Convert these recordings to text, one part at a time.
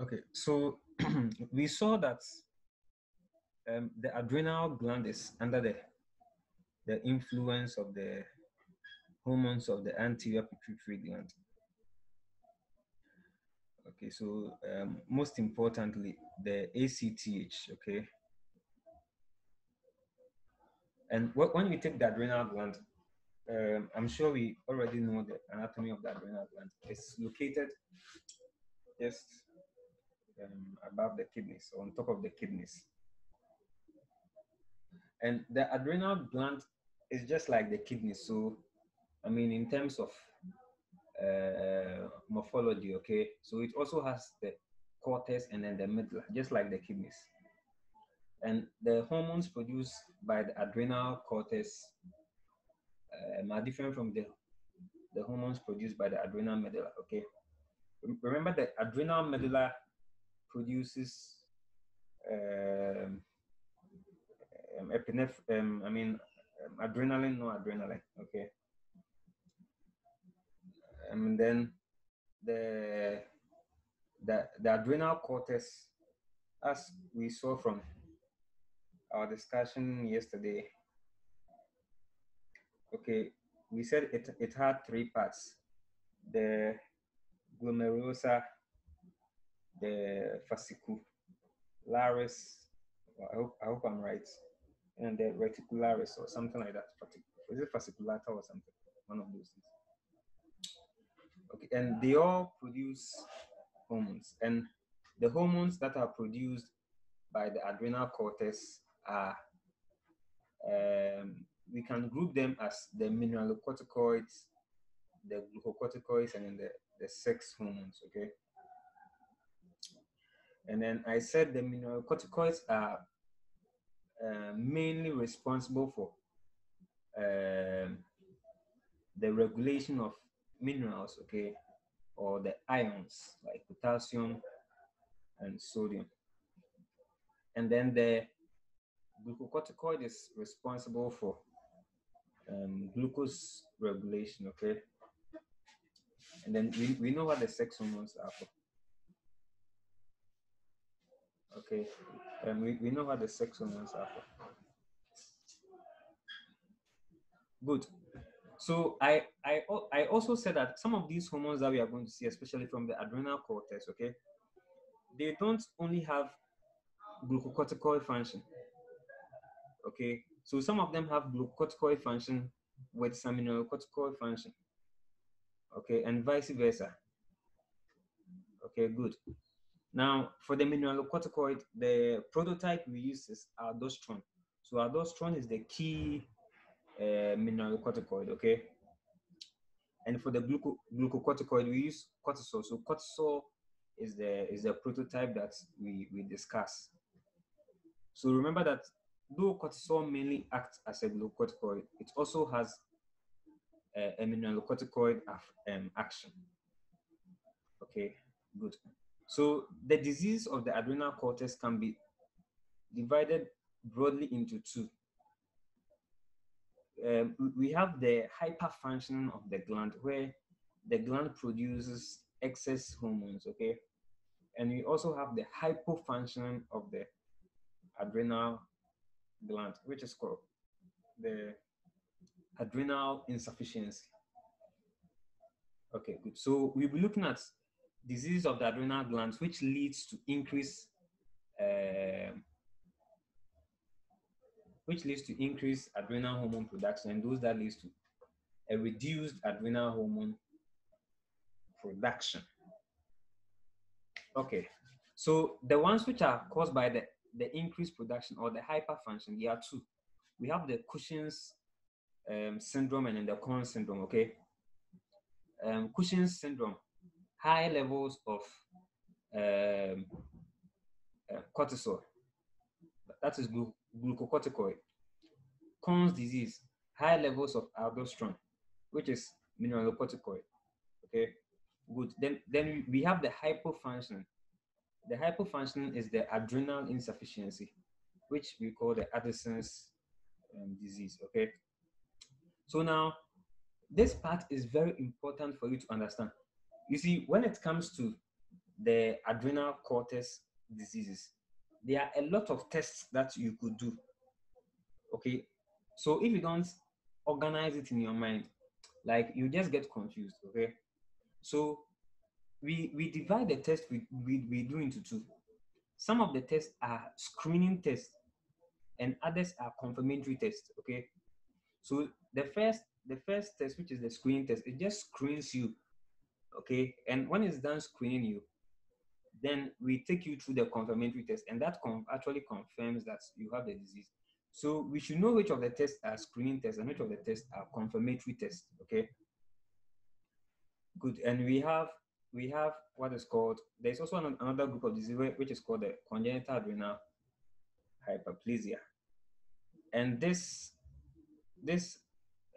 Okay, so we saw that um, the adrenal gland is under the the influence of the hormones of the anterior pituitary gland. Okay, so um, most importantly, the ACTH, okay? And wh- when we take the adrenal gland, um, I'm sure we already know the anatomy of the adrenal gland. It's located just um, above the kidneys, on top of the kidneys. And the adrenal gland is just like the kidney. So, I mean, in terms of uh, morphology, okay, so it also has the cortex and then the medulla, just like the kidneys. And the hormones produced by the adrenal cortex um, are different from the, the hormones produced by the adrenal medulla, okay? Remember the adrenal medulla produces um, um, epinephrine, um, I mean, um, adrenaline, noradrenaline, okay? And then the, the, the adrenal cortex, as we saw from our discussion yesterday, okay, we said it, it had three parts. The glomerulosa, the fascicularis, I hope, I hope I'm right, and the reticularis or something like that. Is it fasciculata or something? One of those things. Okay, and they all produce hormones, and the hormones that are produced by the adrenal cortex are um, we can group them as the mineralocorticoids, the glucocorticoids, and then the, the sex hormones, okay? And then I said the mineralocorticoids are uh, mainly responsible for um, the regulation of minerals, okay, or the ions like potassium and sodium. And then the glucocorticoid is responsible for um, glucose regulation, okay? And then we, we know what the sex hormones are for. Okay, and um, we, we know what the sex hormones are for. Good. So I, I, I also said that some of these hormones that we are going to see, especially from the adrenal cortex, okay, they don't only have glucocorticoid function. Okay, so some of them have glucocorticoid function with some mineralocorticoid function. Okay, and vice versa. Okay, good. Now, for the mineralocorticoid, the prototype we use is aldosterone. So aldosterone is the key uh, mineralocorticoid, okay? And for the gluco glucocorticoid, we use cortisol. So cortisol is the is the prototype that we we discuss. So remember that though cortisol mainly acts as a glucocorticoid, it also has a, a mineralocorticoid um, action. Okay, good. So the disease of the adrenal cortex can be divided broadly into two. Um, we have the hyperfunction of the gland where the gland produces excess hormones, okay? And we also have the hypofunction of the adrenal gland, which is called the adrenal insufficiency. Okay, good. So we'll be looking at disease of the adrenal glands, which leads to increase, uh, which leads to increased adrenal hormone production, and those that leads to a reduced adrenal hormone production. Okay, so the ones which are caused by the, the increased production or the hyperfunction, there are two. We have the Cushing's um, syndrome and then the Conn syndrome, okay? Um, Cushing's syndrome, high levels of um, uh, cortisol, that is glu glucocorticoid. Conn's disease, high levels of aldosterone, which is mineralocorticoid, okay? Good. Then, then we have the hypofunction. The hypofunction is the adrenal insufficiency, which we call the Addison's um, disease. Okay. So now, this part is very important for you to understand. You see, when it comes to the adrenal cortex diseases, there are a lot of tests that you could do. Okay, so if you don't organize it in your mind, like you just get confused. Okay, so we we divide the test we, we, we do into two. Some of the tests are screening tests, and others are confirmatory tests. Okay, so the first the first test, which is the screening test, it just screens you. Okay, and when it's done screening you, then we take you through the confirmatory test, and that actually confirms that you have the disease. So we should know which of the tests are screening tests and which of the tests are confirmatory tests. Okay. Good, and we have we have what is called. There's also an, another group of disease which is called the congenital adrenal hyperplasia, and this this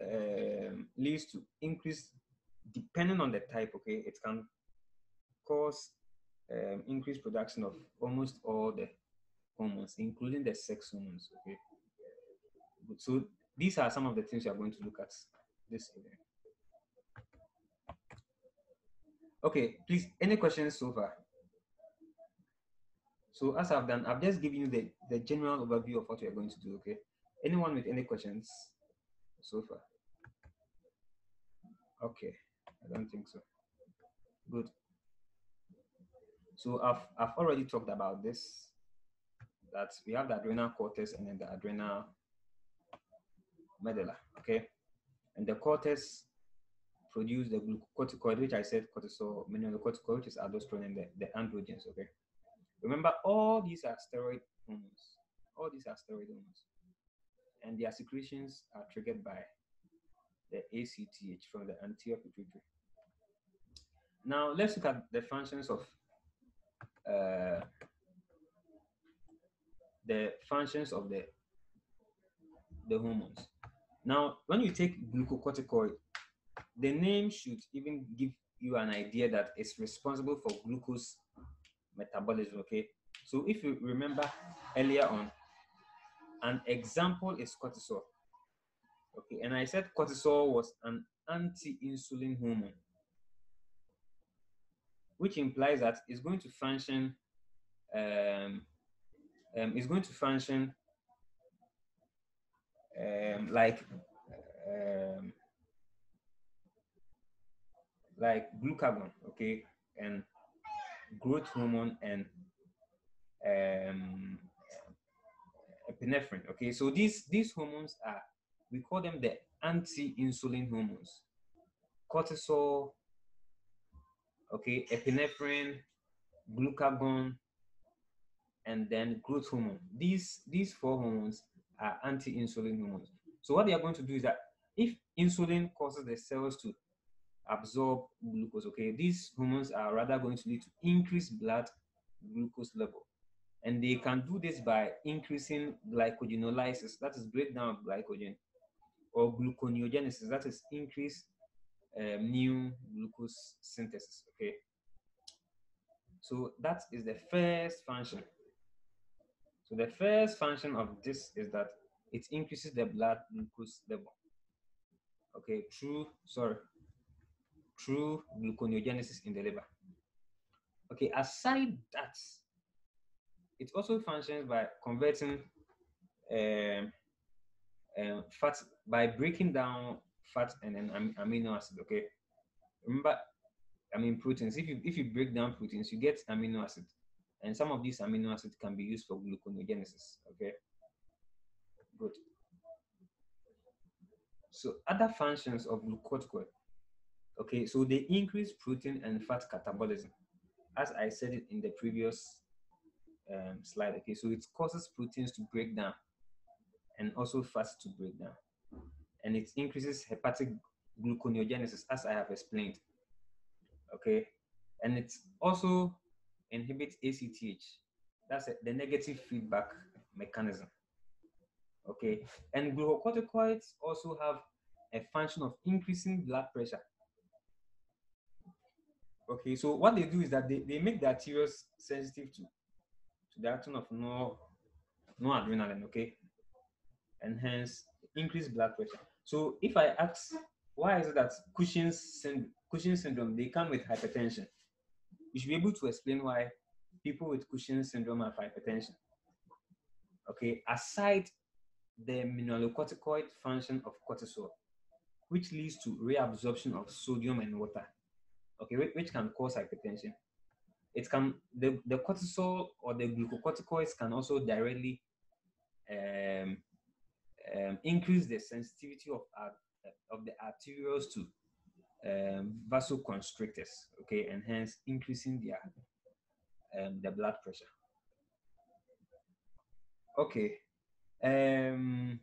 um, leads to increased depending on the type. Okay, it can cause um, increased production of almost all the hormones, including the sex hormones. Okay, so these are some of the things we are going to look at this evening. Okay, please, any questions so far? So as I've done, I've just given you the, the general overview of what we are going to do, okay? Anyone with any questions so far? Okay, I don't think so. Good. So I've, I've already talked about this, that we have the adrenal cortex and then the adrenal medulla, okay? And the cortex produce the glucocorticoid, which I said cortisol, mineralocorticoid, which is aldosterone, and the, the androgens, okay? Remember, all these are steroid hormones. All these are steroid hormones. And their secretions are triggered by the ACTH from the anterior pituitary. Now, let's look at the functions of uh, the functions of the the hormones. Now, when you take glucocorticoid, the name should even give you an idea that it's responsible for glucose metabolism. Okay, so if you remember earlier on, an example is cortisol. Okay, and I said cortisol was an anti-insulin hormone, which implies that it's going to function. Um, um, it's going to function um, like um, like glucagon, okay, and growth hormone and um, epinephrine. Okay, so these these hormones are we call them the anti-insulin hormones. Cortisol, okay, epinephrine, glucagon, and then growth hormone. These these four hormones are anti-insulin hormones. So what they are going to do is that if insulin causes the cells to absorb glucose, okay, these hormones are rather going to lead to increased blood glucose level. And they can do this by increasing glycogenolysis, that is breakdown of glycogen, or gluconeogenesis, that is increased um, new glucose synthesis, okay? So that is the first function. So the first function of this is that it increases the blood glucose level. Okay, through, sorry, through gluconeogenesis in the liver. Okay, aside that, it also functions by converting um, um, fat by breaking down fat and then am amino acid. Okay, remember, I mean proteins. If you if you break down proteins, you get amino acid, and some of these amino acids can be used for gluconeogenesis. Okay, good. So other functions of glucocorticoid Okay, so they increase protein and fat catabolism, as I said it in the previous um, slide. Okay, so it causes proteins to break down and also fats to break down. And it increases hepatic gluconeogenesis, as I have explained. Okay, and it also inhibits ACTH. That's a, the negative feedback mechanism. Okay, and glucocorticoids also have a function of increasing blood pressure Okay, so what they do is that they, they make the arteries sensitive to, to the action of no, noradrenaline, okay? And hence increased blood pressure. So if I ask, why is it that Cushing's, Cushing's syndrome, they come with hypertension? you should be able to explain why people with Cushing's syndrome have hypertension. Okay, aside the mineralocorticoid function of cortisol, which leads to reabsorption of sodium and water, okay, which can cause hypertension. It can the, the cortisol or the glucocorticoids can also directly um, um, increase the sensitivity of of the arterioles to um, vasoconstrictors, okay, and hence increasing their um, the blood pressure. Okay. Um,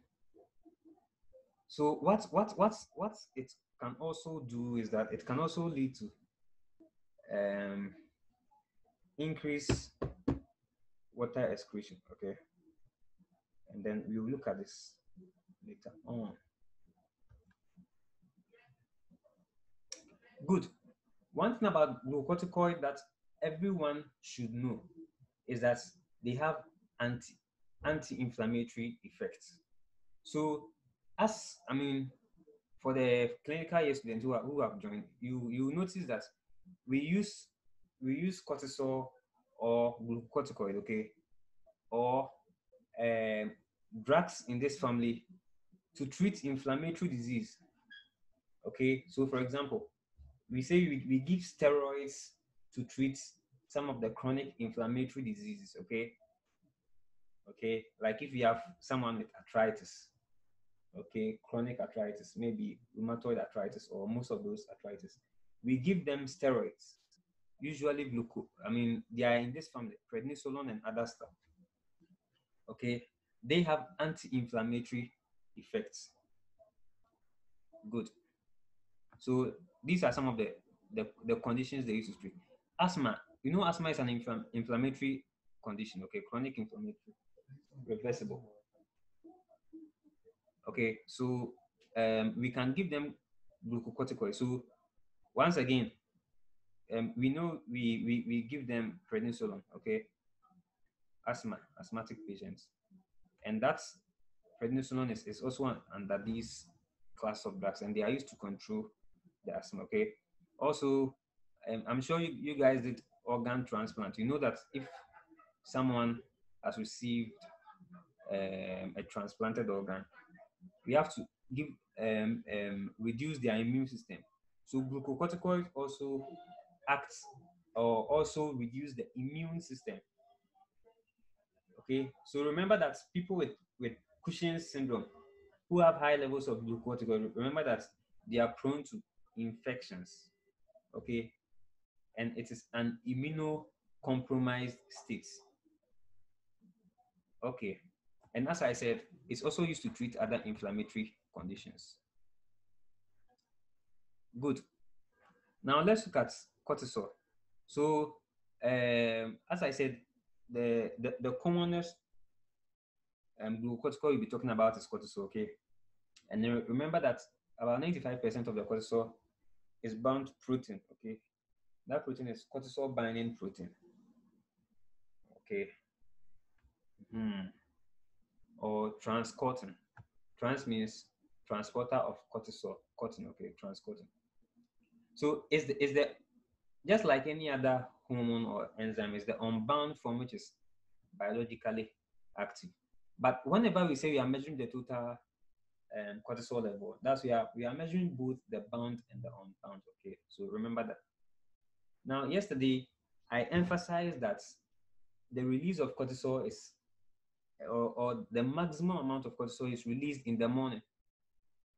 so what what what what it can also do is that it can also lead to um, increase water excretion. Okay, and then we will look at this later on. Good. One thing about glucocorticoid that everyone should know is that they have anti anti-inflammatory effects. So, as I mean, for the clinical students who, are, who have joined, you you notice that we use we use cortisol or glucocorticoid, okay, or um, drugs in this family to treat inflammatory disease. Okay, so for example, we say we, we give steroids to treat some of the chronic inflammatory diseases, okay? Okay, like if you have someone with arthritis, okay, chronic arthritis, maybe rheumatoid arthritis or most of those arthritis, we give them steroids, usually gluco. I mean, they are in this family, prednisolone and other stuff. Okay, they have anti-inflammatory effects. Good. So these are some of the, the, the conditions they used to treat. Asthma, you know, asthma is an infl- inflammatory condition, okay, chronic inflammatory, reversible. Okay, so um, we can give them glucocorticoids. So once again, um, we know we, we, we give them prednisolone, okay, asthma, asthmatic patients. And that's prednisolone is, is also under this class of drugs and they are used to control the asthma. Okay. Also, um, I'm sure you, you guys did organ transplant. You know that if someone has received um, a transplanted organ, we have to give um, um, reduce their immune system. So glucocorticoids also acts or also reduce the immune system. Okay, so remember that people with, with Cushing's syndrome who have high levels of glucocorticoid, remember that they are prone to infections. Okay, and it is an immunocompromised state. Okay, and as I said, it's also used to treat other inflammatory conditions. Good. Now let's look at cortisol. So, um, as I said, the, the, the commonest um, glucocorticoid we'll be talking about is cortisol, okay? And remember that about 95% of the cortisol is bound to protein, okay? That protein is cortisol binding protein. Okay. Hmm. Or transcortin. Trans means transporter of cortisol, cortin, okay, transcortin. So is the is the just like any other hormone or enzyme, is the unbound form which is biologically active. But whenever we say we are measuring the total um, cortisol level. That's we are we are measuring both the bound and the unbound. Okay, so remember that. Now, yesterday I emphasized that the release of cortisol is, or, or the maximum amount of cortisol is released in the morning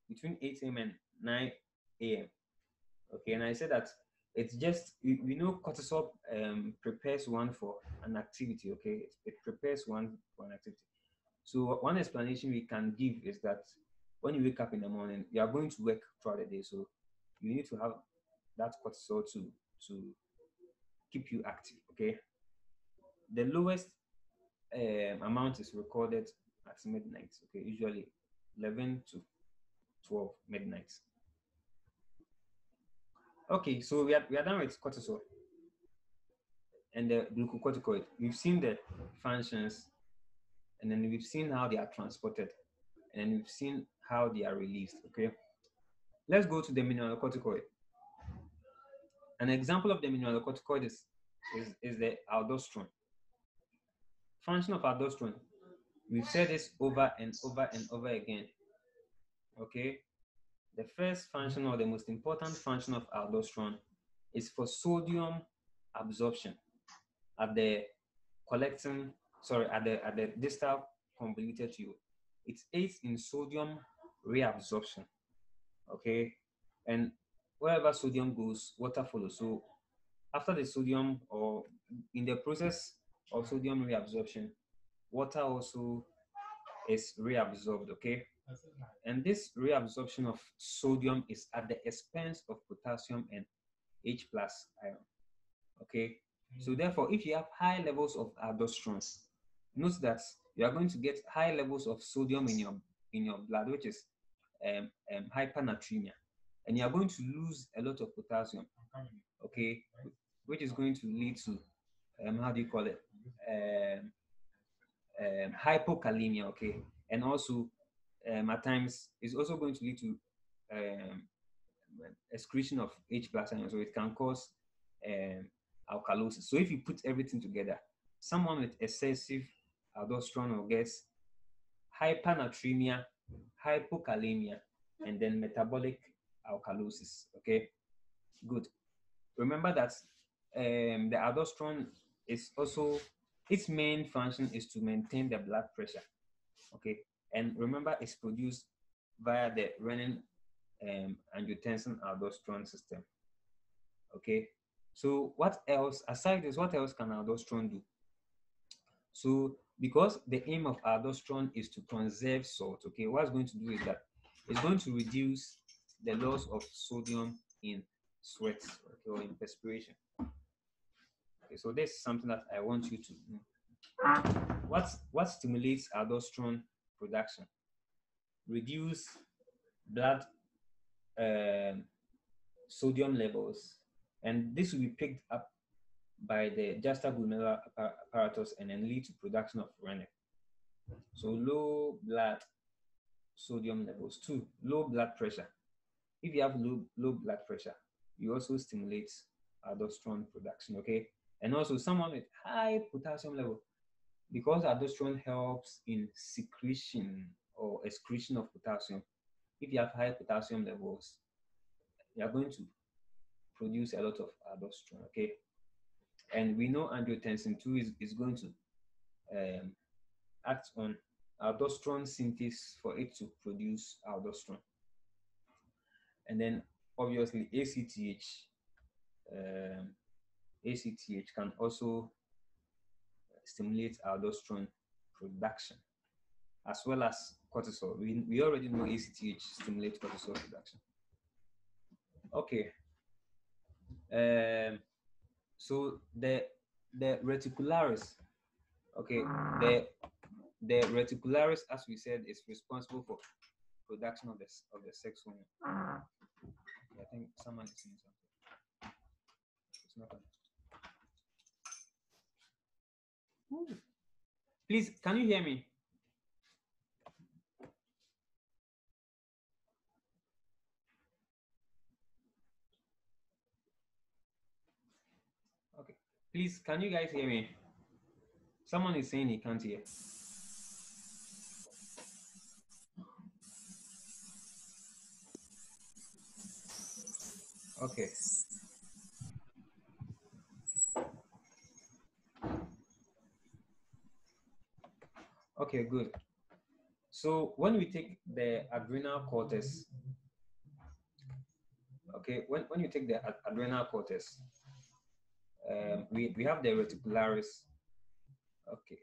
between 8 a.m. and 9 a.m. Okay, and I said that it's just we, we know cortisol um, prepares one for an activity. Okay, it, it prepares one for an activity. So one explanation we can give is that when you wake up in the morning, you are going to work throughout the day. So you need to have that cortisol to to keep you active. Okay. The lowest um, amount is recorded at midnight. Okay, usually 11 to 12 midnight. Okay, so we are, we are done with cortisol and the glucocorticoid. We've seen the functions and then we've seen how they are transported and then we've seen how they are released, okay? Let's go to the mineralocorticoid. An example of the mineralocorticoid is is, is the aldosterone. Function of aldosterone. We've said this over and over and over again. Okay. The first function or the most important function of aldosterone is for sodium absorption at the collecting, sorry, at the at the distal convoluted tube. It aids in sodium reabsorption. Okay. And wherever sodium goes, water follows. So after the sodium or in the process of sodium reabsorption, water also is reabsorbed, okay? And this reabsorption of sodium is at the expense of potassium and H plus ion, okay? So therefore, if you have high levels of aldosterone, note that you are going to get high levels of sodium in your in your blood, which is um, um, hypernatremia, and you are going to lose a lot of potassium, okay, which is going to lead to um, how do you call it? Um, um, hypokalemia, okay, and also um, at times it's also going to lead to um, excretion of H plus so it can cause um, alkalosis. So if you put everything together, someone with excessive aldosterone will get hypernatremia, hypokalemia, and then metabolic alkalosis. Okay, good. Remember that um, the aldosterone is also its main function is to maintain the blood pressure. Okay, and remember it's produced via the renin um, angiotensin aldosterone system. Okay, so what else aside this? What else can aldosterone do? So because the aim of aldosterone is to conserve salt, okay, what's going to do is that it's going to reduce the loss of sodium in sweat okay, or in perspiration. Okay, so this is something that I want you to know. What, what stimulates aldosterone production? Reduce blood um, sodium levels, and this will be picked up by the juxtaglomerular apparatus and then lead to production of renin. So low blood sodium levels. Two, low blood pressure. If you have low, low blood pressure, you also stimulate aldosterone production, okay? And also someone with high potassium level, because aldosterone helps in secretion or excretion of potassium. If you have high potassium levels, you are going to produce a lot of aldosterone, okay? And we know angiotensin 2 is, is going to um, act on aldosterone synthesis for it to produce aldosterone. And then obviously ACTH, um, ACTH can also stimulate aldosterone production as well as cortisol. We, we already know ACTH stimulates cortisol production. Okay. Um, so the the reticularis, okay, the the reticularis, as we said, is responsible for production of the of the sex hormone. I think someone is saying something. It's not. Please, can you hear me? Okay. Please, can you guys hear me? Someone is saying he can't hear. Okay. Okay, good. So when we take the adrenal cortex, okay, when, when you take the adrenal cortex, um, we, we have the reticularis, okay,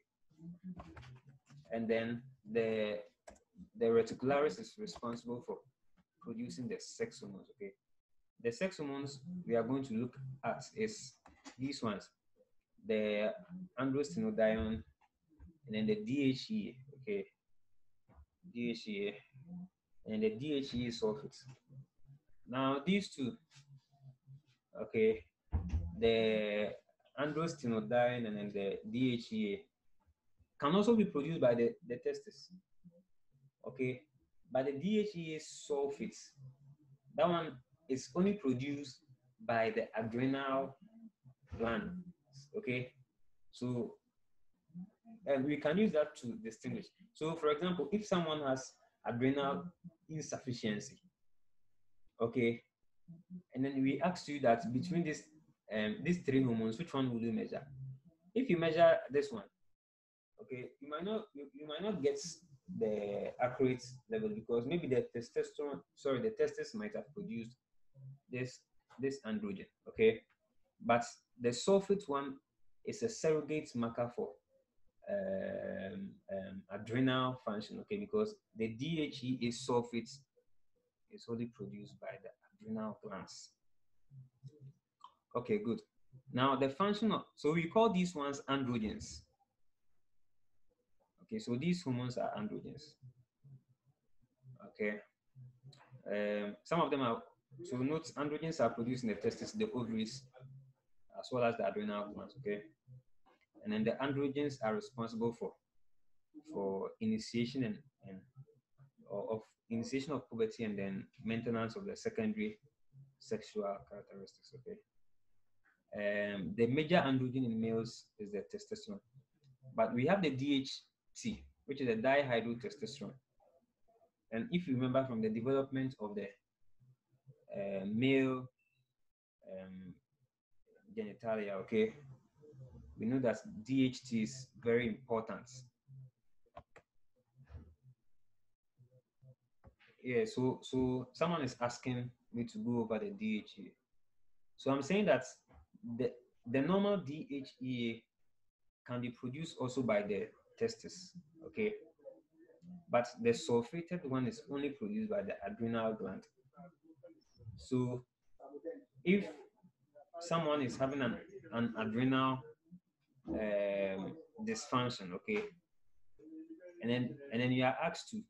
and then the the reticularis is responsible for producing the sex hormones, okay. The sex hormones we are going to look at is these ones, the androstenedione and then the DHEA, okay, DHEA, and the DHEA sulfate. Now these two, okay, the androstenedione and then the DHEA can also be produced by the, the testes, okay, but the DHEA sulfate, that one is only produced by the adrenal gland, Okay, so and we can use that to distinguish. So, for example, if someone has adrenal insufficiency, okay, and then we ask you that between this um, these three hormones, which one will you measure? If you measure this one, okay, you might not you, you might not get the accurate level because maybe the testosterone, sorry, the testes might have produced this this androgen, okay, but the sulfate one is a surrogate marker for um, um, adrenal function, okay, because the DHE is sulfate is only produced by the adrenal glands. Okay, good. Now the function of, so we call these ones androgens. Okay, so these hormones are androgens. Okay. Um, some of them are, so note androgens are produced in the testes, the ovaries, as well as the adrenal glands, okay? And then the androgens are responsible for for initiation and, and of initiation of puberty and then maintenance of the secondary sexual characteristics, okay? Um, the major androgen in males is the testosterone. But we have the DHT, which is the dihydrotestosterone. And if you remember from the development of the uh, male um, genitalia, okay, we know that DHT is very important. Yeah, so so someone is asking me to go over the DHT. So I'm saying that the, the normal DHEA can be produced also by the testes, okay? But the sulfated one is only produced by the adrenal gland. So if someone is having an, an adrenal um, dysfunction, okay, and then and then you are asked to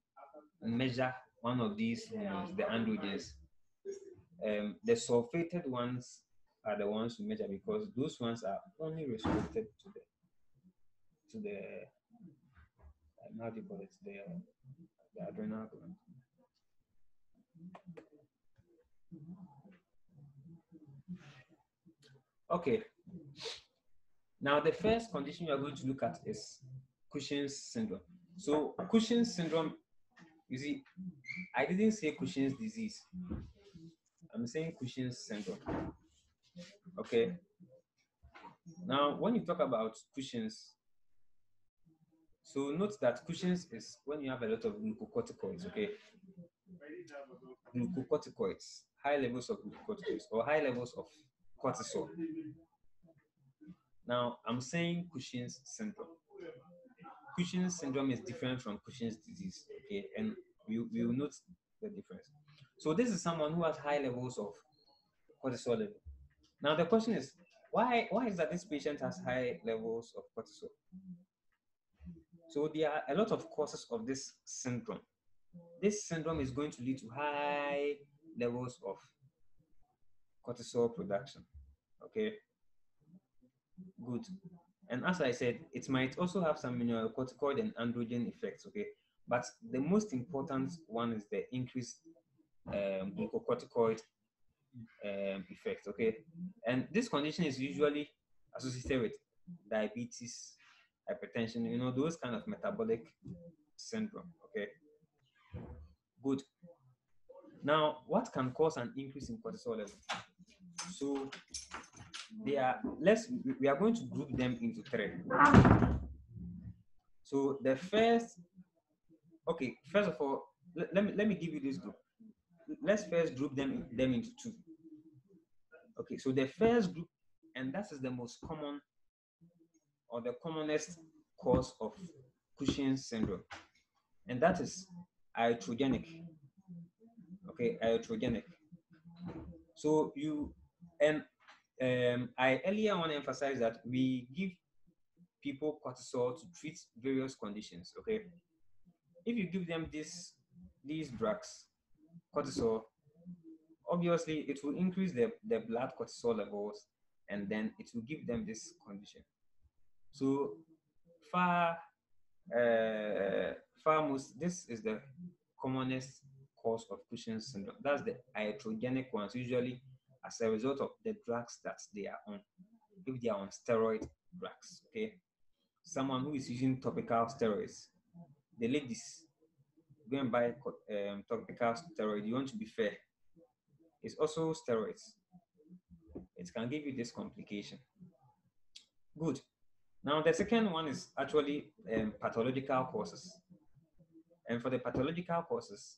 measure one of these hormones, the androgens, um, the sulfated ones are the ones we measure because those ones are only restricted to the to the um, how the, the adrenal gland. Okay. Now the first condition we are going to look at is Cushing's syndrome. So Cushing's syndrome, you see, I didn't say Cushing's disease. I'm saying Cushing's syndrome. Okay. Now, when you talk about Cushing's, so note that Cushing's is when you have a lot of glucocorticoids, okay? Glucocorticoids, high levels of glucocorticoids or high levels of cortisol. Now, I'm saying Cushing's syndrome. Cushing's syndrome is different from Cushing's disease, okay? And we, we will note the difference. So this is someone who has high levels of cortisol level. Now the question is, why, why is that this patient has high levels of cortisol? So there are a lot of causes of this syndrome. This syndrome is going to lead to high levels of cortisol production. Okay, good. And as I said, it might also have some mineralocorticoid and androgen effects. Okay, but the most important one is the increased um, glucocorticoid um, effect. Okay, and this condition is usually associated with diabetes, hypertension, you know, those kind of metabolic syndrome. Okay, good. Now, what can cause an increase in cortisol? So, they are let's we are going to group them into three. So the first, okay, first of all, let, let me let me give you this group let's first group them them into two. Okay, so the first group, and that is the most common or the commonest cause of Cushing's syndrome, and that is iatrogenic. Okay, iatrogenic. So you and um, I earlier want to emphasize that we give people cortisol to treat various conditions. Okay, if you give them this these drugs, cortisol, obviously it will increase the, the blood cortisol levels and then it will give them this condition. So far, uh, far most, this is the commonest cause of Cushing's syndrome. That's the iatrogenic ones, usually as a result of the drugs that they are on. If they are on steroid, drugs. Okay, someone who is using topical steroids, the ladies go and buy um, topical steroid. You want to be fair. It's also steroids. It can give you this complication. Good. Now the second one is actually um, pathological causes. And for the pathological causes,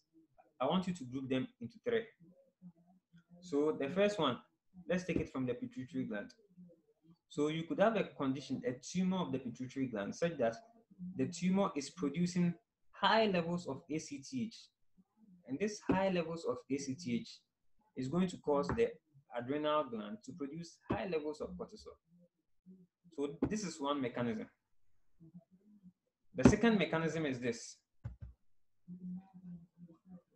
I want you to group them into three. So the first one, let's take it from the pituitary gland. So you could have a condition, a tumor of the pituitary gland, such that the tumor is producing high levels of ACTH. And this high levels of ACTH is going to cause the adrenal gland to produce high levels of cortisol. So this is one mechanism. The second mechanism is this.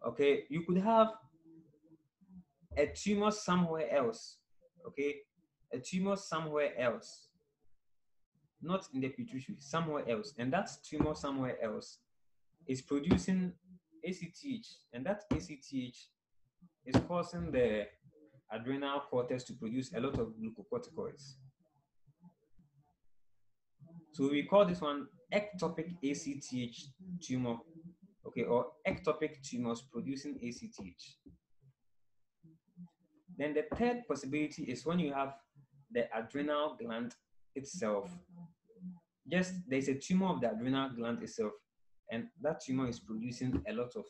Okay, you could have a tumor somewhere else. Okay, a tumor somewhere else, not in the pituitary, somewhere else, and that tumor somewhere else is producing ACTH, and that ACTH is causing the adrenal cortex to produce a lot of glucocorticoids. So we call this one ectopic ACTH tumor, okay, or ectopic tumors producing ACTH. Then the third possibility is when you have the adrenal gland itself. Just there's a tumor of the adrenal gland itself, and that tumor is producing a lot of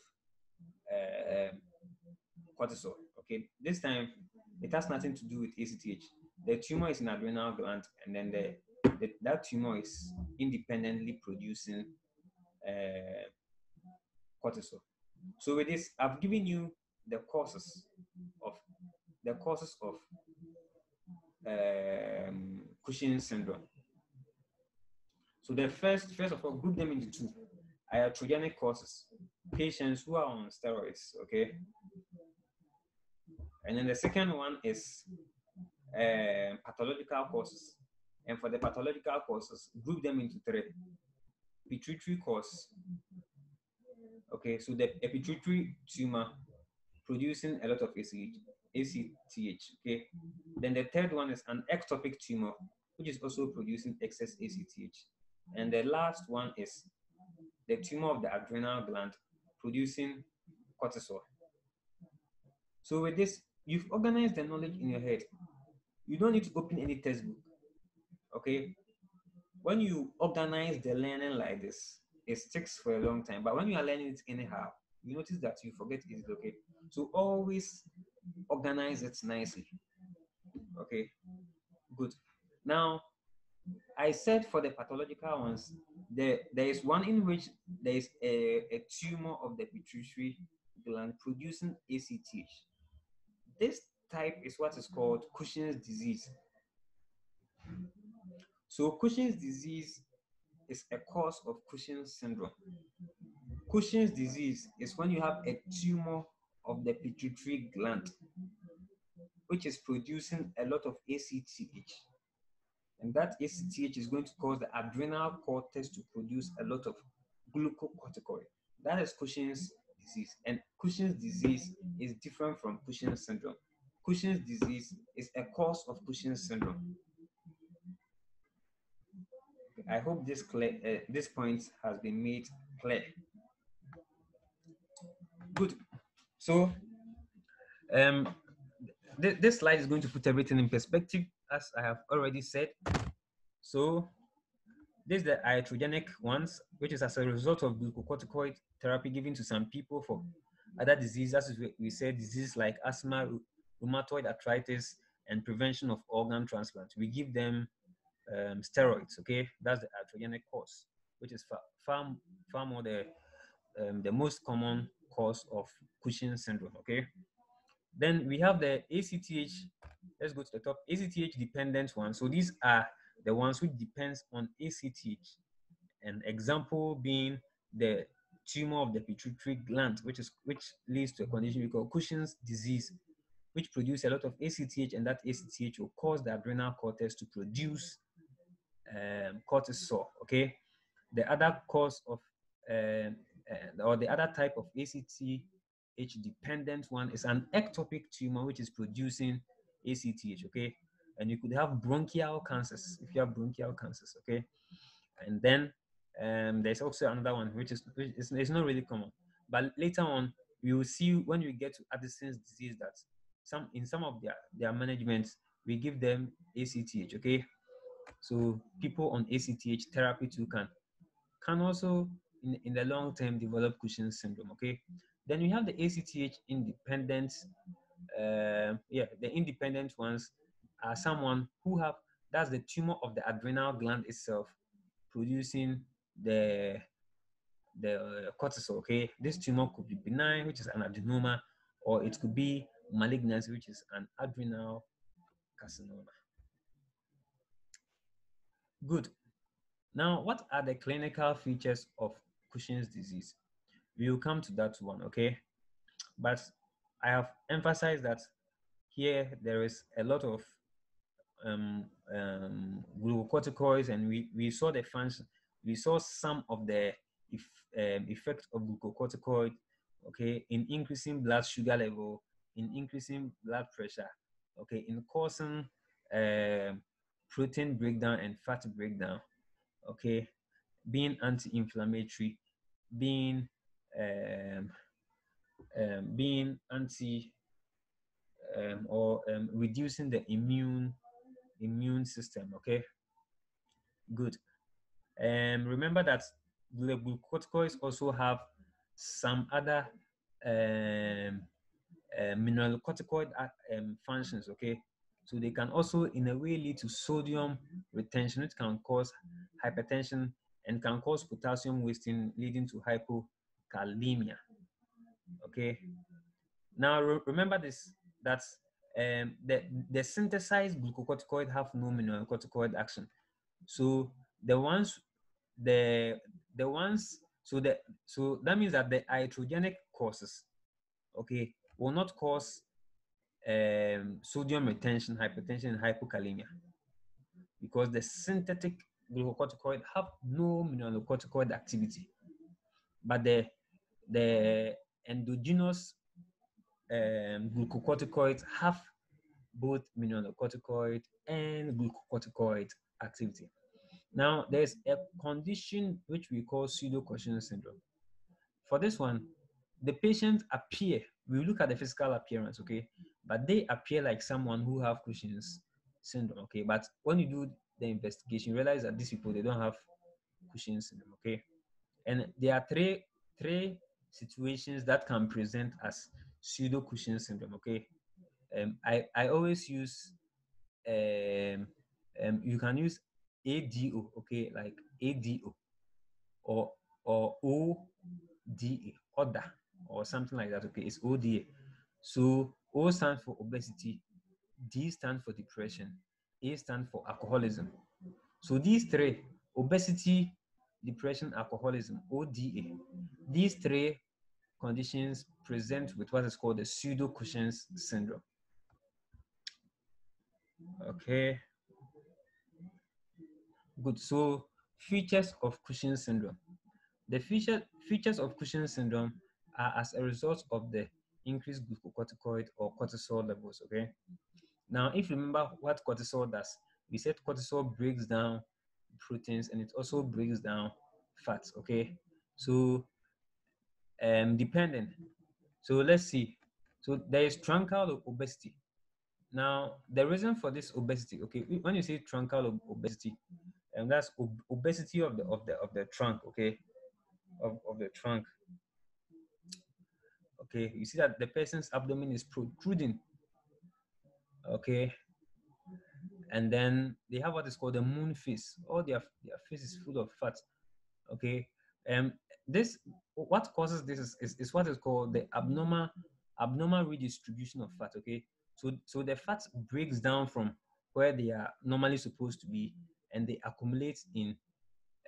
uh, um, cortisol. Okay, this time it has nothing to do with ACTH. The tumor is in adrenal gland, and then the, the that tumor is independently producing uh, cortisol. So with this, I've given you the causes of the causes of um, Cushing's syndrome. So the first, first of all, group them into two iatrogenic causes, patients who are on steroids, okay? And then the second one is uh, pathological causes. And for the pathological causes, group them into three. Pituitary cause. Okay, so the pituitary tumor producing a lot of ACTH, ACTH, okay? Then the third one is an ectopic tumor, which is also producing excess ACTH. And the last one is the tumor of the adrenal gland producing cortisol. So with this, you've organized the knowledge in your mm. head. You don't need to open any textbook. Okay? When you organize the learning like this, it sticks for a long time. But when you are learning it anyhow, you notice that you forget it, okay? So always organize it nicely. Okay, good. Now, I said for the pathological ones, there, there is one in which there is a, a tumor of the pituitary gland producing ACTH. This type is what is called Cushing's disease. So Cushing's disease is a cause of Cushing's syndrome. Cushing's disease is when you have a tumor of the pituitary gland, which is producing a lot of ACTH. And that ACTH is going to cause the adrenal cortex to produce a lot of glucocorticoid. That is Cushing's disease. And Cushing's disease is different from Cushing's syndrome. Cushing's disease is a cause of Cushing's syndrome. I hope this clear, uh, this point has been made clear. Good. So, um, th this slide is going to put everything in perspective, as I have already said. So, this is the iatrogenic ones, which is as a result of glucocorticoid therapy given to some people for other diseases. As we said, diseases like asthma, rheumatoid arthritis, and prevention of organ transplant. We give them um, steroids. Okay, that's the iatrogenic cause, which is far far, far more the um, the most common cause of Cushing syndrome. Okay, then we have the ACTH. Let's go to the top. ACTH dependent ones. So these are the ones which depends on ACTH. An example being the tumor of the pituitary gland, which is which leads to a condition we call Cushing's disease, which produces a lot of ACTH, and that ACTH will cause the adrenal cortex to produce um, cortisol. Okay, the other cause of uh, uh, or the other type of ACTH dependent one is an ectopic tumor which is producing ACTH. Okay, and you could have bronchial cancers if you have bronchial cancers. Okay, and then um, there's also another one which is which is it's not really common, but later on we will see when we get to Addison's disease that some in some of their their management we give them ACTH. Okay, so people on ACTH therapy too can can also in, in the long term develop Cushing's syndrome. Okay, then we have the ACTH independent. Uh, yeah, the independent ones are someone who have that's the tumor of the adrenal gland itself producing the the uh, cortisol. Okay, this tumor could be benign, which is an adenoma, or it could be malignancy, which is an adrenal carcinoma. Good. Now, what are the clinical features of Cushing's disease? We will come to that one, okay? But I have emphasized that here there is a lot of um, um, glucocorticoids, and we, we saw the function, we saw some of the if, um, effect of glucocorticoid, okay, in increasing blood sugar level, in increasing blood pressure, okay, in causing uh, protein breakdown and fat breakdown, okay, being anti-inflammatory, being um, um, being anti um, or um, reducing the immune immune system. Okay, good. And um, remember that the glucocorticoids also have some other um, uh, mineralocorticoid uh, um, functions. Okay, so they can also, in a way, lead to sodium retention, which can cause hypertension and can cause potassium wasting, leading to hypokalemia. Okay. Now re remember this that um, the the synthesized glucocorticoid have no mineralocorticoid action. So the ones the the ones so the so that means that the iatrogenic causes okay will not cause um, sodium retention, hypertension, and hypokalemia. Because the synthetic glucocorticoid have no mineralocorticoid activity, but the the endogenous um, glucocorticoids have both mineralocorticoid and glucocorticoid activity. Now, there's a condition which we call pseudo-Cushing's syndrome. For this one, the patient appear, we look at the physical appearance, okay? but they appear like someone who have Cushing's syndrome. Okay, but when you do the investigation, you realize that these people they don't have Cushing's syndrome. Okay, and there are three three situations that can present as pseudo Cushing's syndrome. Okay, um, I I always use um, um you can use ADO. Okay, like ADO or or ODA order or something like that. Okay, it's ODA. So O stands for obesity, D stands for depression, A stands for alcoholism. So these three, obesity, depression, alcoholism, ODA, these three conditions present with what is called the pseudo Cushing's syndrome. Okay. Good. So features of Cushing syndrome. The feature, features of Cushing syndrome are as a result of the increased glucocorticoid or cortisol levels, okay? Now, if you remember what cortisol does, we said cortisol breaks down proteins and it also breaks down fats, okay? So, um, dependent. So let's see. So there is truncal obesity. Now, the reason for this obesity, okay, when you say truncal obesity, and that's ob obesity of the of the of the trunk, okay, of, of the trunk. Okay you see that the person's abdomen is protruding okay? And then they have what is called the moon face. All their their face is full of fat okay? Um this what causes this is, is, is what is called the abnormal abnormal redistribution of fat okay? So so the fat breaks down from where they are normally supposed to be and they accumulate in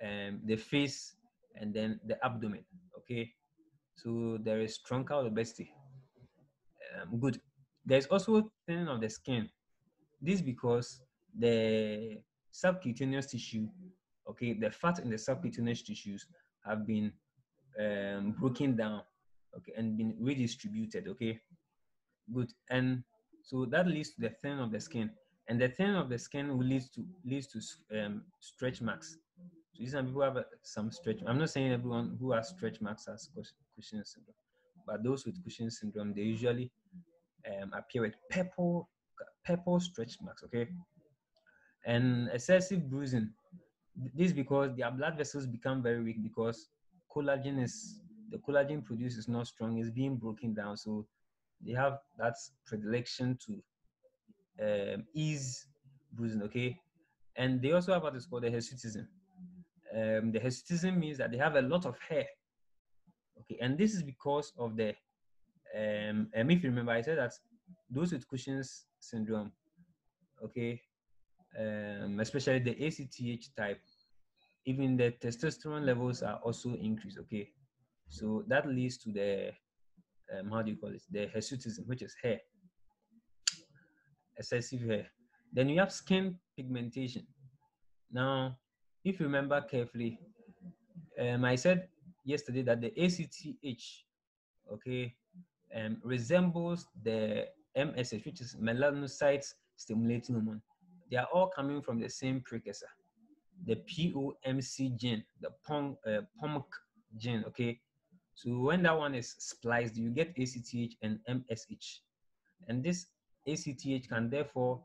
um, the face and then the abdomen okay so there is truncal obesity. Um, good. There's also thinning of the skin. This because the subcutaneous tissue, okay, the fat in the subcutaneous tissues have been um, broken down, okay, and been redistributed, okay. Good. And so that leads to the thinning of the skin. And the thinning of the skin will lead to leads to um, stretch marks. So some people have uh, some stretch. I'm not saying everyone who has stretch marks has Cushing syndrome, but those with Cushing syndrome they usually um, appear with purple purple stretch marks. Okay, and excessive bruising. This because their blood vessels become very weak because collagen is the collagen produced is not strong, it's being broken down. So they have that predilection to um, ease bruising, okay? And they also have what is called the hirsutism. Um, the hirsutism means that they have a lot of hair, okay? And this is because of the, um, um, if you remember, I said that those with Cushing's syndrome, okay, um, especially the ACTH type, even the testosterone levels are also increased, okay? So that leads to the, um, how do you call it? The hirsutism, which is hair, excessive hair. Then you have skin pigmentation. Now, if you remember carefully, um, I said yesterday that the ACTH, okay, um, resembles the MSH, which is melanocyte stimulating hormone. They are all coming from the same precursor, the POMC gene, the POM, uh, POMC gene, okay? So when that one is spliced, you get ACTH and MSH. And this ACTH can therefore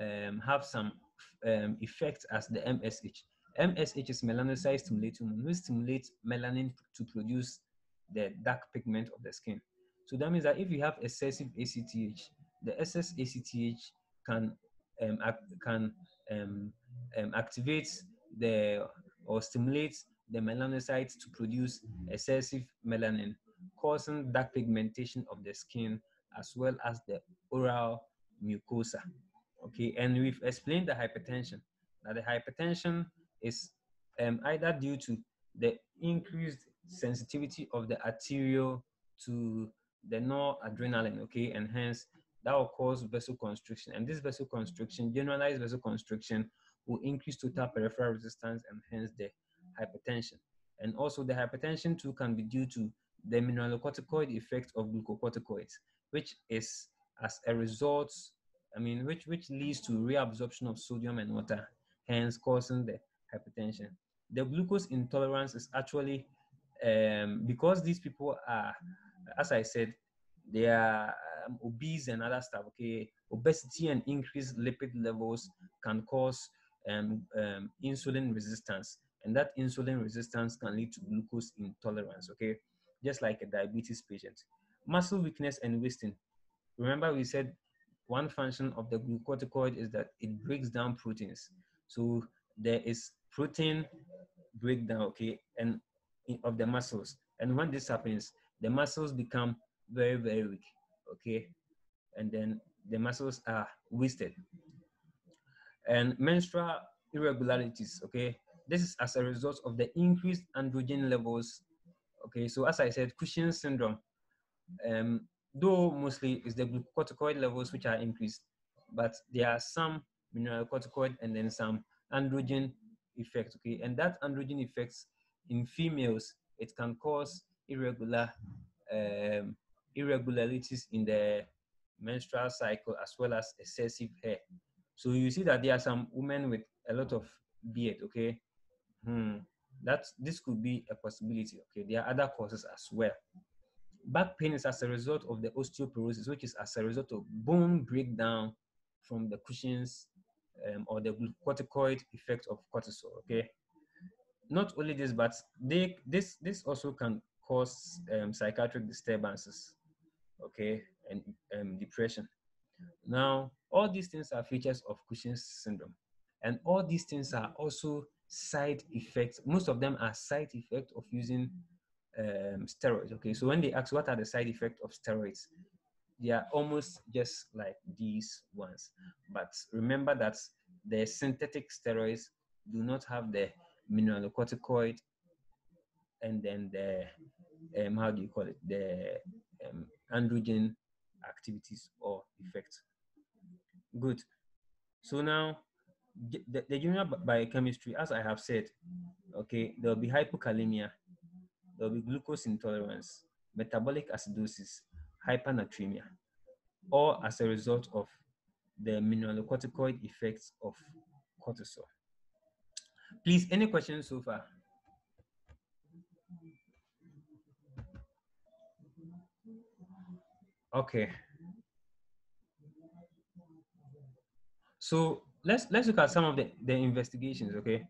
um, have some um, effects as the MSH. MSH is melanocyte stimulating, which stimulates melanin to produce the dark pigment of the skin. So that means that if you have excessive ACTH, the excess ACTH can um, can um, um, activate the or stimulate the melanocytes to produce excessive melanin, causing dark pigmentation of the skin as well as the oral mucosa. Okay, and we've explained the hypertension. Now, the hypertension is um, either due to the increased sensitivity of the arterioles to the noradrenaline, okay, and hence that will cause vessel constriction. And this vessel constriction, generalized vessel constriction, will increase total peripheral resistance and hence the hypertension. And also the hypertension too can be due to the mineralocorticoid effect of glucocorticoids, which is as a result, I mean, which, which leads to reabsorption of sodium and water, hence causing the hypertension. The glucose intolerance is actually um, because these people are, as I said, they are um, obese and other stuff. Okay, obesity and increased lipid levels can cause um, um, insulin resistance, and that insulin resistance can lead to glucose intolerance. Okay, just like a diabetes patient. Muscle weakness and wasting. Remember, we said one function of the glucocorticoid is that it breaks down proteins. So there is protein breakdown, okay, and of the muscles. And when this happens, the muscles become very, very weak, okay, and then the muscles are wasted. And menstrual irregularities, okay, this is as a result of the increased androgen levels. Okay, so as I said, Cushing's syndrome, um, though mostly is the glucocorticoid levels which are increased, but there are some mineralocorticoid and then some androgen effects. Okay, and that androgen effects in females, it can cause irregular um, irregularities in the menstrual cycle as well as excessive hair. So you see that there are some women with a lot of beard. Okay, hmm. that this could be a possibility. Okay, there are other causes as well. Back pain is as a result of the osteoporosis, which is as a result of bone breakdown from the Cushing's um, or the corticoid effect of cortisol. Okay. Not only this, but they this this also can cause um, psychiatric disturbances. Okay, and um, depression. Now, all these things are features of Cushing's syndrome, and all these things are also side effects. Most of them are side effects of using um, steroids. Okay, so when they ask what are the side effects of steroids, they are almost just like these ones. But remember that the synthetic steroids do not have the mineralocorticoid and then the um, how do you call it the um, androgen activities or effects. Good. So now the, the general biochemistry, as I have said, okay, there will be hypokalemia, there will be glucose intolerance, metabolic acidosis, hypernatremia, all as a result of the mineralocorticoid effects of cortisol. Please, any questions so far? Okay. So let's let's look at some of the, the investigations, okay?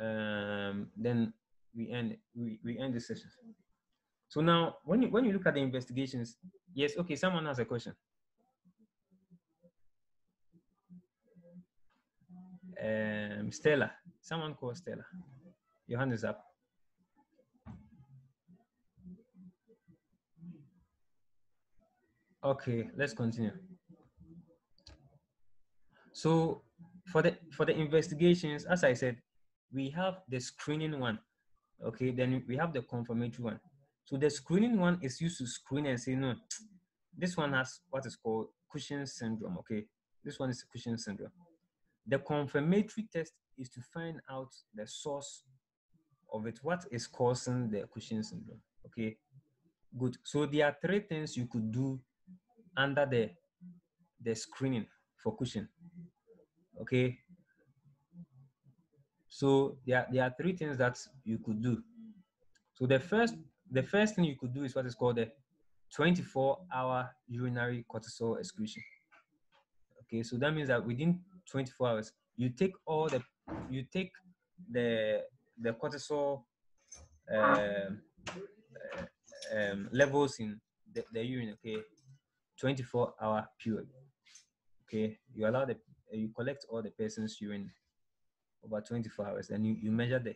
Um, then we end we, we end the session. So now when you when you look at the investigations, yes, okay, someone has a question. Um, Stella, someone called Stella. Your hand is up. Okay, let's continue. So for the for the investigations, as I said, we have the screening one. Okay, then we have the confirmatory one. So the screening one is used to screen and say, no, this one has what is called Cushing's syndrome. Okay, this one is Cushing's syndrome. The confirmatory test is to find out the source of it, what is causing the Cushing syndrome. Okay, good. So there are three things you could do under the the screening for Cushing. Okay. So there, there are three things that you could do. So the first the first thing you could do is what is called the 24 hour urinary cortisol excretion. Okay, so that means that within 24 hours, you take all the you take the the cortisol um, uh, um, levels in the, the urine. Okay, 24 hour period. Okay, you allow the you collect all the person's urine over 24 hours, and you, you measure the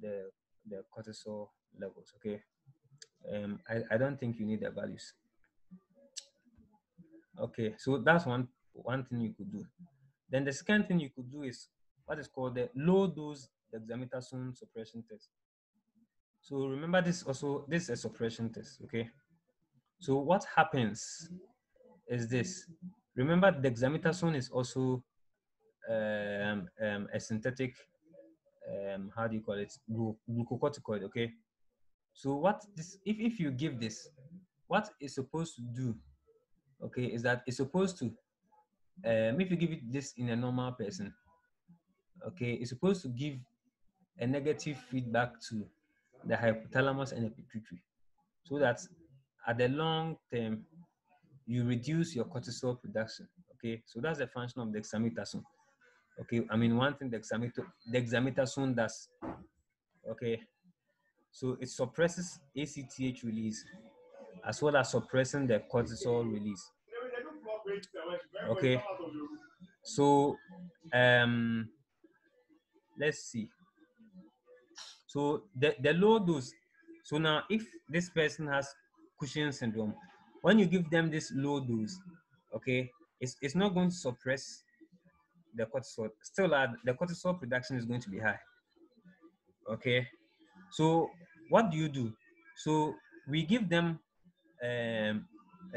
the the cortisol levels. Okay, um, I, I don't think you need the values. Okay, so that's one one thing you could do. Then the second thing you could do is what is called the low dose dexamethasone suppression test. So remember this also this is a suppression test, okay? So what happens is this. Remember dexamethasone is also um, um, a synthetic um, how do you call it glucocorticoid, okay? So what this if, if you give this, what it's supposed to do, okay, is that it's supposed to um, if you give it this in a normal person, okay, it's supposed to give a negative feedback to the hypothalamus and the pituitary, so that at the long term you reduce your cortisol production. Okay, so that's the function of the dexamethasone. Okay, I mean one thing dexamethasone does. Okay, so it suppresses ACTH release as well as suppressing the cortisol release. Okay. So um let's see. So the, the low dose. So now if this person has Cushing syndrome, when you give them this low dose, okay, it's, it's not going to suppress the cortisol. Still, the cortisol production is going to be high. Okay, so what do you do? So we give them um,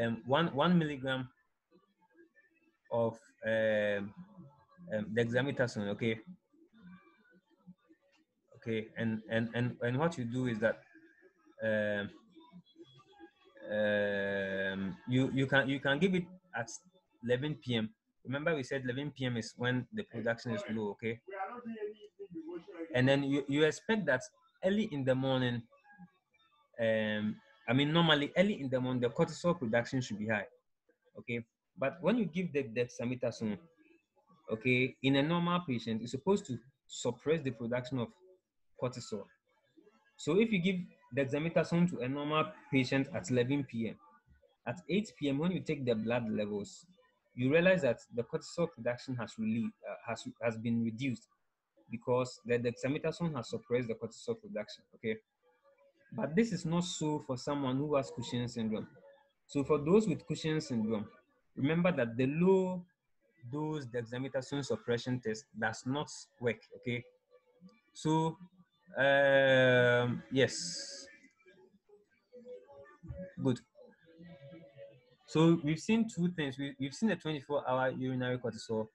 um, one one milligram of um, um, dexamethasone. Okay. Okay, and and and and what you do is that um, um, you you can you can give it at 11 p.m. Remember we said 11 p.m. is when the production is low. Okay. And then you, you expect that early in the morning, um, I mean, normally early in the morning, the cortisol production should be high. Okay. But when you give the dexamethasone, okay, in a normal patient, it's supposed to suppress the production of cortisol. So if you give dexamethasone to a normal patient at 11 p.m., at 8 p.m., when you take the blood levels, you realize that the cortisol production has really uh, has has been reduced because the dexamethasone has suppressed the cortisol production. Okay, but this is not so for someone who has Cushing syndrome. So for those with Cushing syndrome, remember that the low dose dexamethasone suppression test does not work. Okay, so um, yes, good. So we've seen two things. We, we've seen the 24-hour urinary cortisol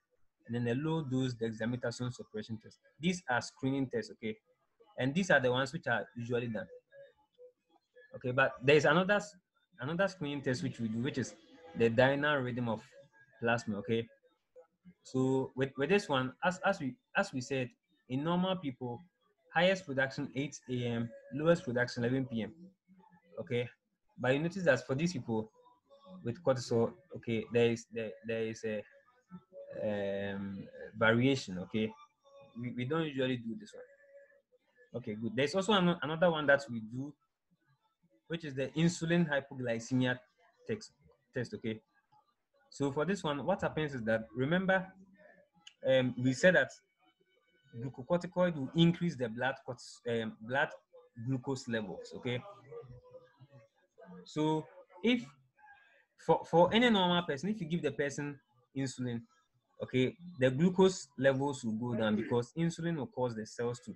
and then the low dose dexamethasone suppression test. These are screening tests, okay? And these are the ones which are usually done. Okay, but there is another another screening test which we do, which is the diurnal rhythm of plasma. Okay. So with, with this one, as as we as we said, in normal people, highest production 8 a.m., lowest production 11 p.m. Okay, but you notice that for these people with cortisol, okay, there is there, there is a um, variation. Okay, we, we don't usually do this one. Okay, good. There's also an, another one that we do, which is the insulin hypoglycemia test. Test. Okay. So for this one, what happens is that remember, um, we said that glucocorticoid will increase the blood um, blood glucose levels. Okay. So if for for any normal person, if you give the person insulin, okay, the glucose levels will go down because insulin will cause the cells to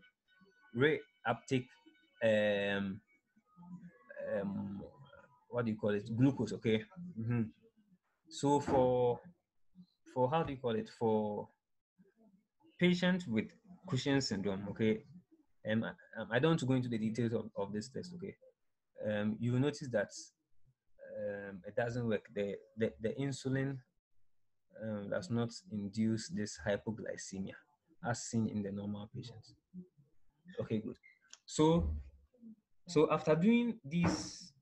reuptake um, um, what do you call it? Glucose, okay. Mm-hmm. So for for how do you call it? For patients with Cushing syndrome, okay. Um, I, I don't want to go into the details of, of this test, okay. Um, you will notice that um, it doesn't work. The the, the insulin um, does not induce this hypoglycemia as seen in the normal patients. Okay, good. So so after doing these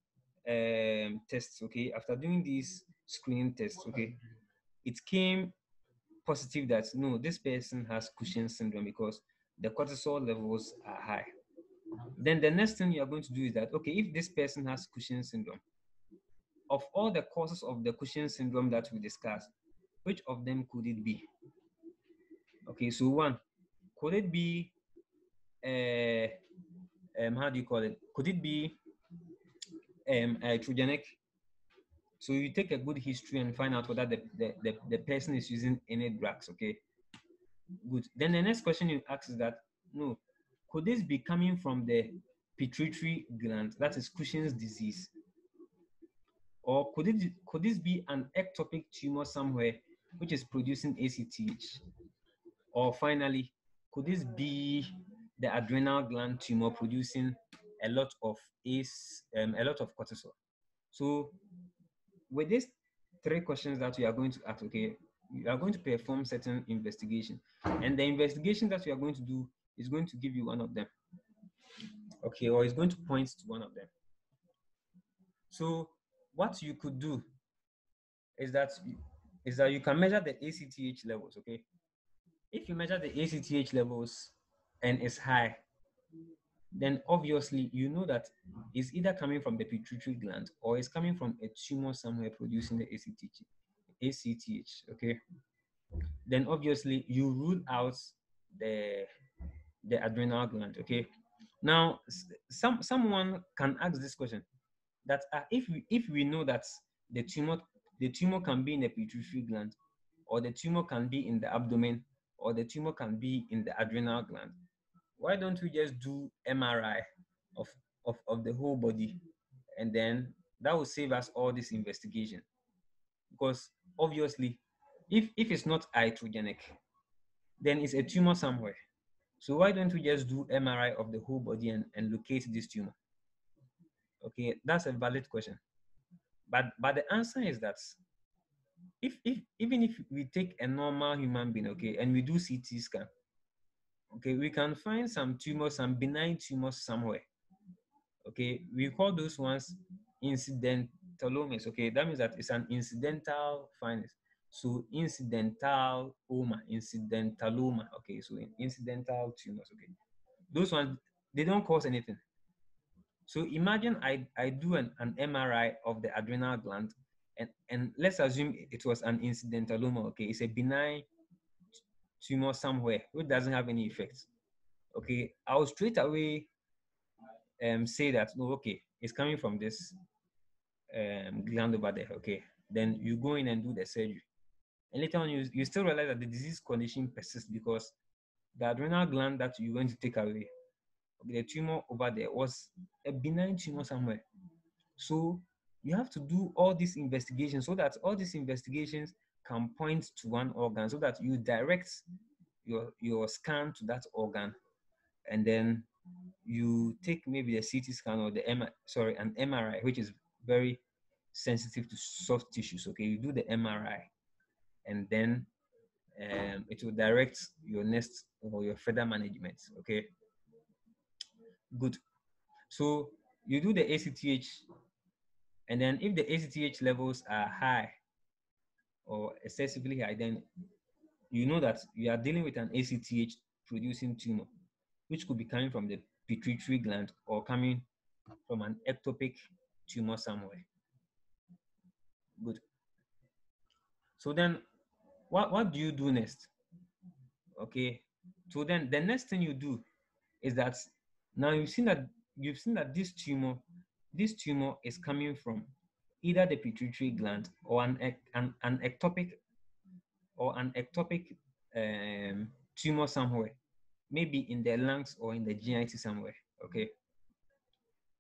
um, tests, okay, after doing these screening tests, okay, it came positive that no, this person has Cushing syndrome because the cortisol levels are high. Then the next thing you are going to do is that okay, if this person has Cushing syndrome, of all the causes of the Cushing syndrome that we discussed, which of them could it be? Okay, so one, could it be, uh, um, how do you call it? Could it be um, iatrogenic? So you take a good history and find out whether the, the, the, the person is using any drugs, okay? Good. Then the next question you ask is that, no, could this be coming from the pituitary gland, that is Cushing's disease? Or could it could this be an ectopic tumor somewhere which is producing ACTH? Or finally, could this be the adrenal gland tumor producing a lot of ACE, um, a lot of cortisol? So with these three questions that we are going to ask, okay, you are going to perform certain investigation. And the investigation that we are going to do is going to give you one of them. Okay, or it's going to point to one of them. So what you could do is that is that you can measure the ACTH levels. Okay, if you measure the ACTH levels and it's high, then obviously you know that it's either coming from the pituitary gland or it's coming from a tumor somewhere producing the ACTH. ACTH. Okay, then obviously you rule out the the adrenal gland. Okay, now some someone can ask this question that uh, if we if we know that the tumor the tumor can be in the pituitary gland or the tumor can be in the abdomen or the tumor can be in the adrenal gland why don't we just do mri of of, of the whole body? And then that will save us all this investigation. Because obviously if if it's not iatrogenic then it's a tumor somewhere. So why don't we just do mri of the whole body and, and locate this tumor Okay, that's a valid question. But but the answer is that if if even if we take a normal human being, okay, and we do CT scan, okay, we can find some tumors, some benign tumors somewhere. Okay, we call those ones incidentalomas. Okay, that means that it's an incidental finding. So incidental oma, incidentaloma. Okay, so incidental tumors. Okay, those ones they don't cause anything. So imagine I, I do an, an MRI of the adrenal gland and, and let's assume it was an incidentaloma, okay? It's a benign tumor somewhere which doesn't have any effects. Okay, I'll straight away um, say that, no, okay, it's coming from this um, gland over there, okay? Then you go in and do the surgery. And later on, you, you still realize that the disease condition persists because the adrenal gland that you want to take away the tumor over there was a benign tumor somewhere. So you have to do all these investigations so that all these investigations can point to one organ so that you direct your your scan to that organ and then you take maybe a CT scan or the M sorry an MRI which is very sensitive to soft tissues. Okay, you do the MRI, and then um, it will direct your next or your further management. Okay, good. So you do the ACTH, and then if the ACTH levels are high or excessively high, then you know that you are dealing with an ACTH producing tumor, which could be coming from the pituitary gland or coming from an ectopic tumor somewhere. Good. So then what, what do you do next? Okay. So then the next thing you do is that now you've seen that you've seen that this tumor, this tumor is coming from either the pituitary gland or an, an, an ectopic or an ectopic um, tumor somewhere, maybe in the lungs or in the GIT somewhere. Okay.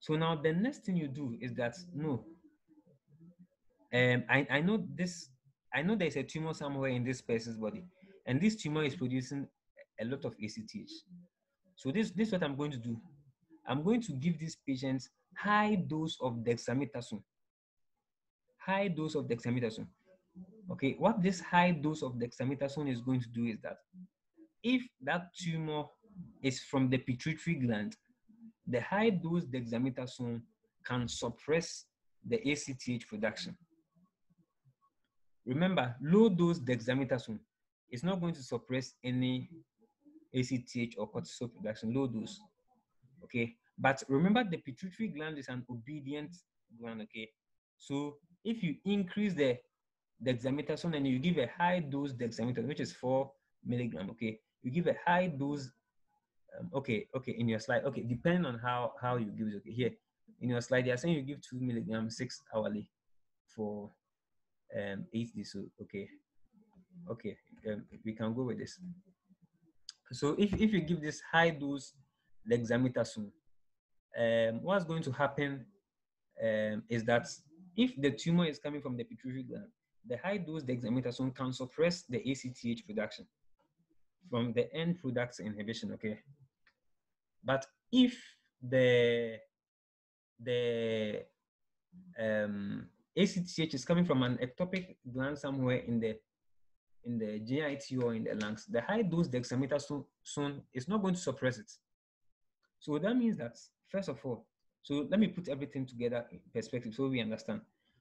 So now the next thing you do is that no, um, I, I know this, I know there's a tumor somewhere in this person's body, and this tumor is producing a lot of ACTH. So this, this is what I'm going to do. I'm going to give these patients high dose of dexamethasone. High dose of dexamethasone. Okay, what this high dose of dexamethasone is going to do is that if that tumor is from the pituitary gland, the high dose dexamethasone can suppress the ACTH production. Remember, low dose dexamethasone is not going to suppress any ACTH or cortisol production, low dose. Okay, but remember the pituitary gland is an obedient gland. Okay, so if you increase the dexamethasone and you give a high dose dexamethasone, which is four milligram, okay, you give a high dose um, okay, okay, in your slide, okay, depending on how how you give it, okay, here in your slide, they are saying you give two milligrams six hourly for um eight days. Okay, okay, um, we can go with this. So if if you give this high dose dexamethasone, um, what's going to happen um, is that if the tumor is coming from the pituitary gland, the high dose dexamethasone can suppress the ACTH production from the end products inhibition. Okay, but if the the um, ACTH is coming from an ectopic gland somewhere in the in the GIT or in the lungs, the high dose dexamethasone is not going to suppress it. So that means that first of all, so let me put everything together in perspective so we understand.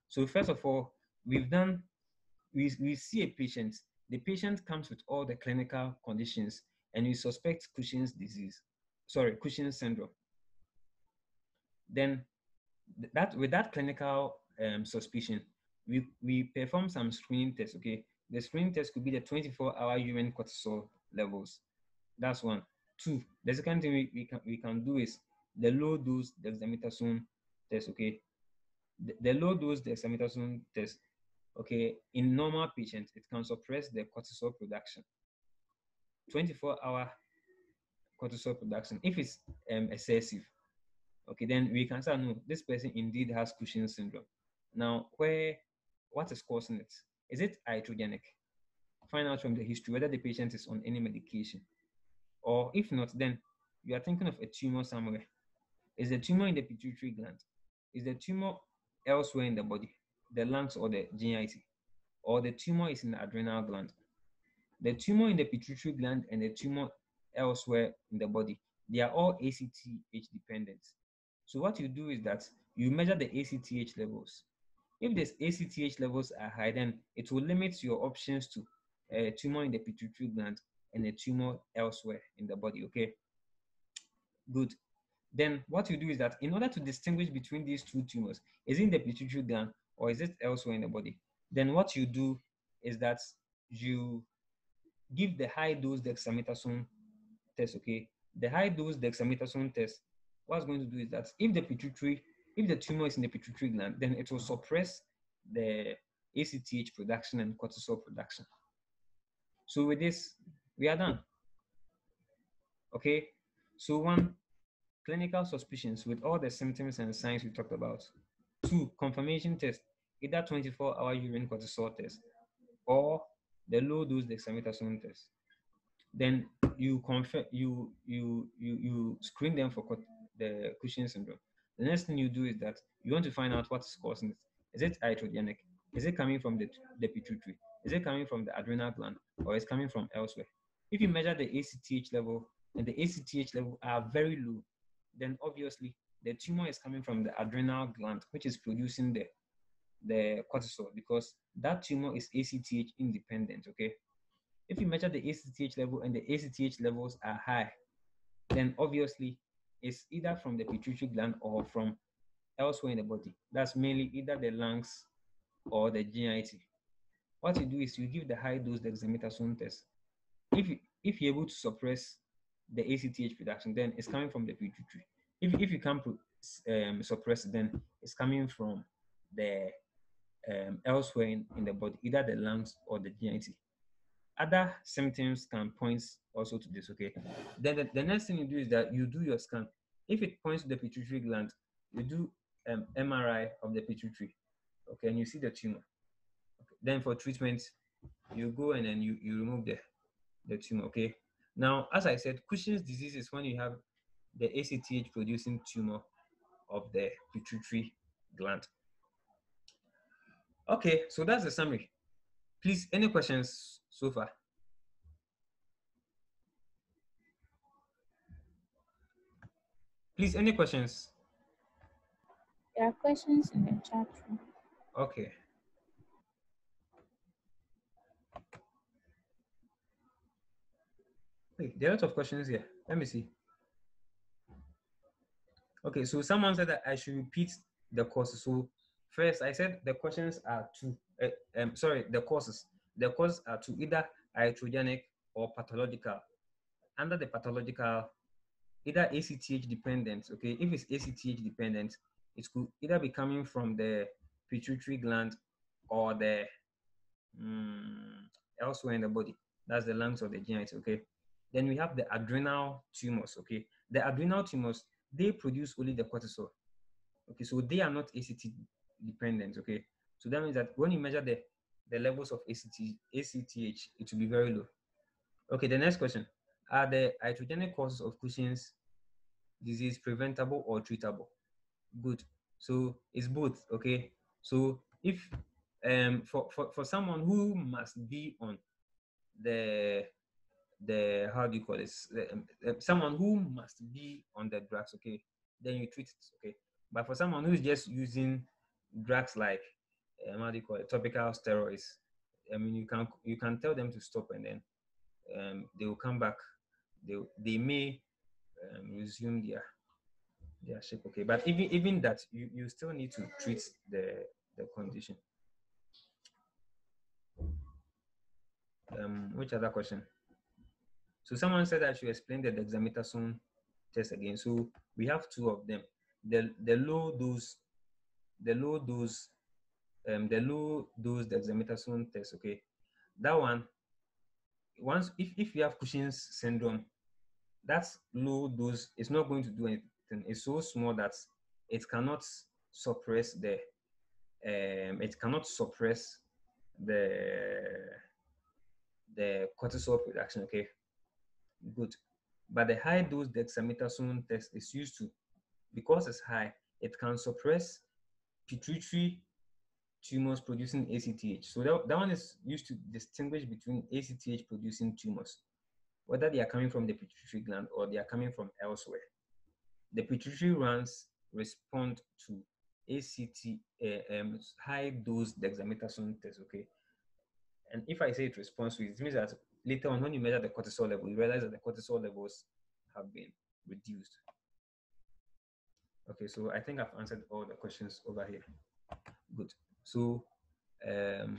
So first of all, we've done we, we see a patient. The patient comes with all the clinical conditions and we suspect Cushing's disease sorry, Cushing syndrome. Then that with that clinical um, suspicion, we, we perform some screening tests, okay? The screening test could be the 24-hour urine cortisol levels. That's one. Two, the second thing we, we, can, we can do is the low dose dexamethasone test, okay? The, the low dose dexamethasone test, okay, in normal patients, it can suppress the cortisol production. 24 hour cortisol production. If it's um, excessive, okay, then we can say, no, this person indeed has Cushing's syndrome. Now, where, what is causing it? Is it iatrogenic? Find out from the history whether the patient is on any medication. Or if not, then you are thinking of a tumor somewhere. Is the tumor in the pituitary gland? Is the tumor elsewhere in the body, the lungs or the GIT? Or the tumor is in the adrenal gland? The tumor in the pituitary gland and the tumor elsewhere in the body. They are all ACTH dependent. So what you do is that you measure the ACTH levels. If the ACTH levels are high, then it will limit your options to a tumor in the pituitary gland and a tumor elsewhere in the body, okay? Good. Then what you do is that in order to distinguish between these two tumors, is it in the pituitary gland or is it elsewhere in the body? Then what you do is that you give the high dose dexamethasone test, okay, the high dose dexamethasone test, what's going to do is that if the pituitary, if the tumor is in the pituitary gland, then it will suppress the ACTH production and cortisol production. So with this, we are done. Okay, so one, clinical suspicions with all the symptoms and signs we talked about. Two, confirmation test, either 24-hour urine cortisol test or the low dose dexamethasone test then you confirm you you you you screen them for the Cushing syndrome. The next thing you do is that you want to find out what is causing it. Is it iatrogenic? Is it coming from the, the pituitary? Is it coming from the adrenal gland or is coming from elsewhere? If you measure the ACTH level and the ACTH level are very low, then obviously the tumor is coming from the adrenal gland, which is producing the, the cortisol because that tumor is ACTH independent, okay? If you measure the ACTH level and the ACTH levels are high, then obviously it's either from the pituitary gland or from elsewhere in the body. That's mainly either the lungs or the GIT. What you do is you give the high dose dexamethasone test. If you, if you're able to suppress the ACTH production, then it's coming from the pituitary. If, if you can't um, suppress it, then it's coming from the um, elsewhere in, in the body, either the lungs or the GIT. Other symptoms can point also to this, okay? Then the, the next thing you do is that you do your scan. If it points to the pituitary gland, you do um, MRI of the pituitary, okay, and you see the tumor. Okay. Then for treatment, you go and then you, you remove the, the tumor, okay? Now, as I said, Cushing's disease is when you have the ACTH producing tumor of the pituitary gland. Okay, so that's the summary. Please, any questions so far? Please, any questions? There are questions in the chat room. Okay. Wait, there are a lot of questions here. Let me see. Okay, so someone said that I should repeat the courses. So first, I said the questions are two. Uh, um, sorry, the courses. The courses are two, either iatrogenic or pathological. Under the pathological, either ACTH dependent. Okay, if it's ACTH dependent, it could either be coming from the pituitary gland or the um, elsewhere in the body. That's the lungs or the GIs. Okay. Then we have the adrenal tumors. Okay, the adrenal tumors they produce only the cortisol. Okay, so they are not ACT dependent. Okay, so that means that when you measure the the levels of ACT, ACTH, it will be very low. Okay, the next question: Are the iatrogenic causes of Cushing's disease preventable or treatable? Good. So it's both. Okay. So if um for for, for someone who must be on the the how do you call this um, uh, someone who must be on the drugs okay then you treat it okay but for someone who's just using drugs like um, how do you call it? Topical steroids. I mean you can you can tell them to stop and then um, they will come back. They they may um, resume their their shape okay? But even even that you you still need to treat the the condition. Um which other question? So someone said I should explain the dexamethasone test again. So we have two of them. The the low dose, the low dose, um, the low dose dexamethasone test. Okay, that one. Once if if you have Cushing's syndrome, that's low dose. It's not going to do anything. It's so small that it cannot suppress the. Um, it cannot suppress the the cortisol production. Okay, good. But the high dose dexamethasone test is used to, because it's high, it can suppress pituitary tumors producing ACTH. So that, that one is used to distinguish between ACTH producing tumors, whether they are coming from the pituitary gland or they are coming from elsewhere. The pituitary runs respond to ACT uh, um, high dose dexamethasone test, okay? And if I say it responds to it, it means that later on when you measure the cortisol level, you realize that the cortisol levels have been reduced. Okay, so I think I've answered all the questions over here. Good. So um,